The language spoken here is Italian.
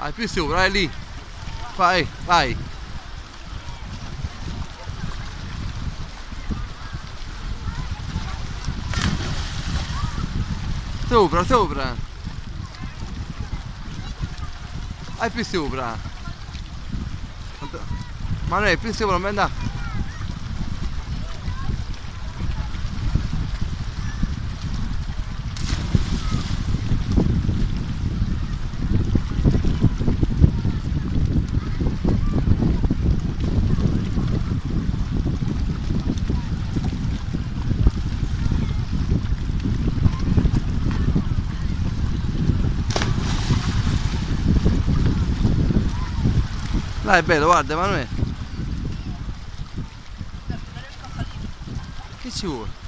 Vai più sopra, vai lì. Vai, vai. Sopra, sopra. Vai più sopra. Manuele, più sopra, non mi andare. là è bello guarda Emanuele. Che ci vuole?